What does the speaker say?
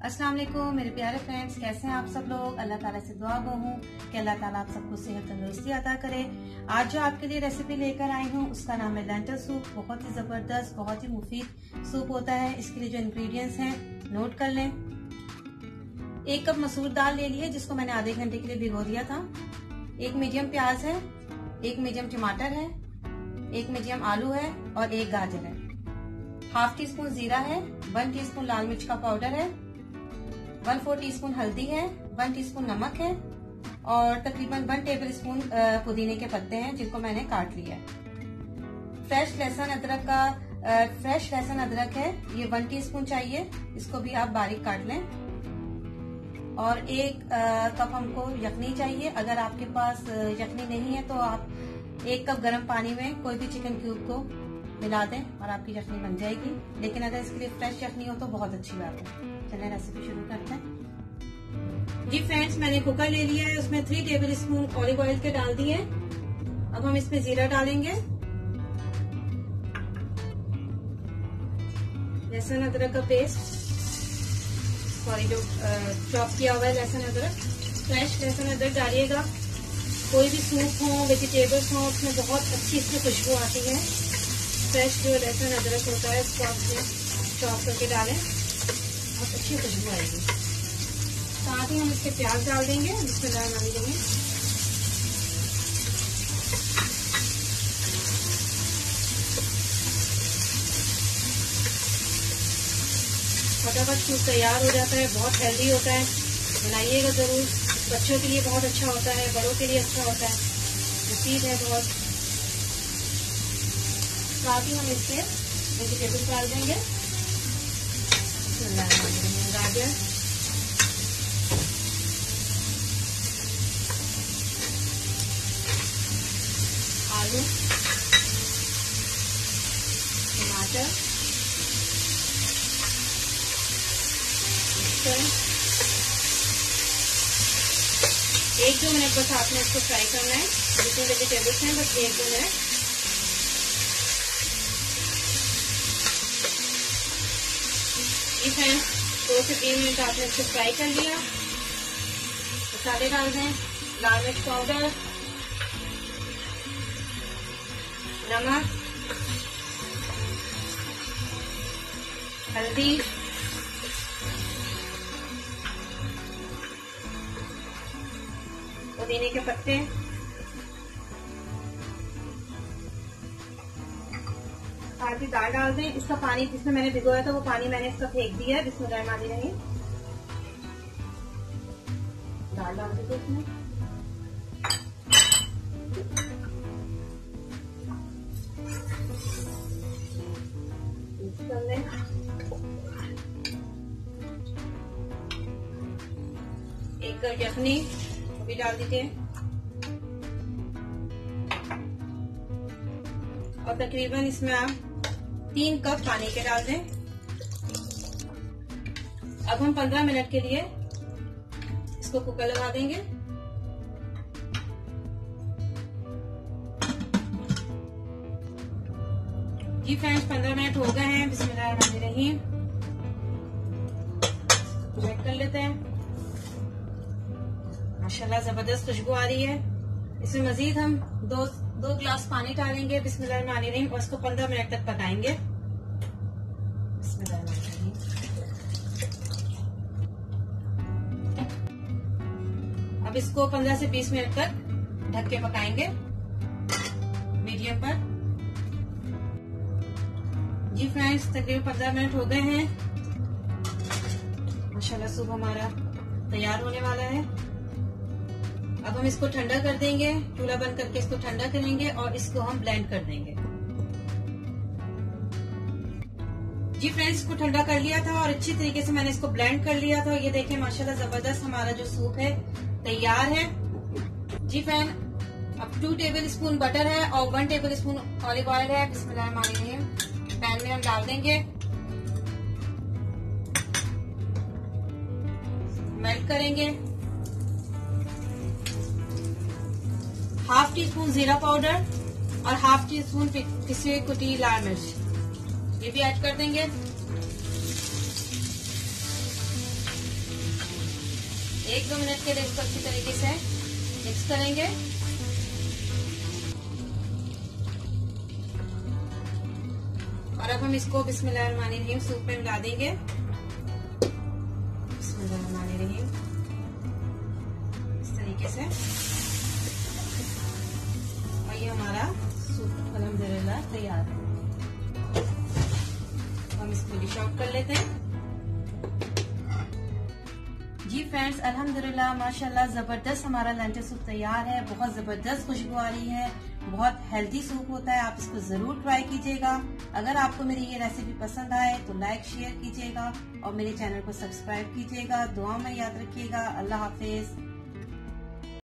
अस्सलाम वालेकुम मेरे प्यारे फ्रेंड्स कैसे हैं आप सब लोग? अल्लाह ताला से दुआ गो हूँ कि अल्लाह ताला आप सबको सेहत तंदुरुस्ती अता करे। आज जो आपके लिए रेसिपी लेकर आई हूँ, उसका नाम है लेंटल सूप बहुत ही ज़बरदस्त, बहुत ही मुफीद सूप होता है। इसके लिए जो इंग्रेडिएंट्स हैं नोट कर लें। एक कप मसूर दाल ले लिए जिसको मैंने आधे घंटे के लिए भिगो दिया था। एक मीडियम प्याज है, एक मीडियम टमाटर है, एक मीडियम आलू है और एक गाजर है। हाफ़ टी स्पून जीरा है वन टीस्पून लाल मिर्च का पाउडर है वन फोर टीस्पून हल्दी है, वन टीस्पून नमक है और तकरीबन वन टेबल स्पून पुदीने के पत्ते हैं जिनको मैंने काट लिया है। फ्रेश लहसुन अदरक का फ्रेश लहसुन अदरक है, ये वन टीस्पून चाहिए, इसको भी आप बारीक काट लें। और एक कप हमको यखनी चाहिए, अगर आपके पास यखनी नहीं है तो आप एक कप गर्म पानी में कोई भी चिकन क्यूब को मिला दें और आपकी यखनी बन जाएगी। लेकिन अगर इसके लिए फ्रेश यखनी हो तो बहुत अच्छी बात है। चले रेसिपी शुरू करते हैं। जी फ्रेंड्स मैंने कुकर ले लिया है। उसमें three tablespoon olive oil के डाल दिए। अब हम इसमें जीरा डालेंगे। लहसुन अदरक का पेस्ट सॉरी जो चॉप किया हुआ है लहसुन अदरक। फ्रेश लहसुन अदरक डालिएगा। कोई भी सूप हो वेजिटेबल्स हो, उसमें बहुत अच्छी इसमें खुशबू आती है। फ्रेश जो लहसुन अदरक होता है उसको आप चॉप करके डालें। बहुत अच्छी खुशबू आएगी। साथ ही हम इसके प्याज डाल देंगे जिसमें दाल डाली देंगे। फटाफट सूप तैयार हो जाता है, बहुत हेल्दी होता है। बनाइएगा ज़रूर। बच्चों के लिए बहुत अच्छा होता है, बड़ों के लिए अच्छा होता है। मुफीद है बहुत साथ ही हम इसके वेजिटेबल्स डाल देंगे। गाजर आलू टमाटर एक दो मिनट बस आपने इसको फ्राई करना है। जितने वेजिटेबल्स हैं बस एक दो मिनट। फ्रेंड्स दो से तीन मिनट आपने इसको फ्राई कर लिया। मसाले डाल दें। लाल मिर्च पाउडर। नमक। हल्दी। पुदीने के पत्ते। साथ ही दाल डाल दें। इसका पानी जिसमें मैंने भिगोया था, वो पानी मैंने इसका फेंक दिया है, जिसमें दाल डाली रही दाल डाल देते इसमें कर लें। एक यखनी भी डाल दीजिए। और तकरीबन इसमें आप तीन कप पानी के डाल दें। अब हम 15 मिनट के लिए इसको कुकर लगा देंगे। जी फ्रेंड्स 15 मिनट हो गए हैं। बिस्मिल्लाहिर्रहमानिर्रहीम चेक कर लेते हैं। माशाल्लाह, ज़बरदस्त खुशबू आ रही है। इसमें मजीद हम दो दो ग्लास पानी डालेंगे बिस्मिल्लाहिर्रहमानिर्रहीम और इसको 15 मिनट तक पकाएँगे। अब इसको 15 से 20 मिनट तक ढक के पकाएँगे। मीडियम पर। जी फ्रेंड्स, तकरीबन 15 मिनट हो गए हैं। माशाल्लाह सूप हमारा तैयार होने वाला है। अब हम इसको ठंडा कर देंगे, चूल्हा बंद करके इसको ठंडा करेंगे और इसको हम ब्लेंड कर देंगे। जी फ्रेंड्स को ठंडा कर लिया था और अच्छी तरीके से मैंने इसको ब्लेंड कर लिया था। ये देखें माशाल्लाह ज़बरदस्त हमारा जो सूप है, तैयार है। जी फ्रेंड अब टू टेबल स्पून बटर है और one tablespoon olive oil है बिस्मिल्लाहिर्रहमानिर्रहीम पैन में हम डाल देंगे। मेल्ट करेंगे। हाफ़ टी स्पून जीरा पाउडर और हाफ़ टी स्पून पिसी हुई कुटी लाल मिर्च ये भी ऐड कर देंगे। एक दो मिनट के लिए इसको अच्छी तरीके से मिक्स करेंगे। और अब हम इसको बिस्मिल्लाह रहीम सूप में मिला देंगे। बिस्मिल्लाह रहीम। इस तरीके से। तैयार है हम इसको डिश आउट कर लेते हैं। जी फ्रेंड्स अल्हम्दुलिल्लाह, माशाल्लाह, ज़बरदस्त हमारा लंच सूप तैयार है। बहुत ज़बरदस्त खुशबू आ रही है। बहुत हेल्दी सूप होता है। आप इसको ज़रूर ट्राई कीजिएगा। अगर आपको मेरी ये रेसिपी पसंद आए तो लाइक शेयर कीजिएगा और मेरे चैनल को सब्सक्राइब कीजिएगा। दुआ में याद रखिएगा। अल्लाह हाफिज।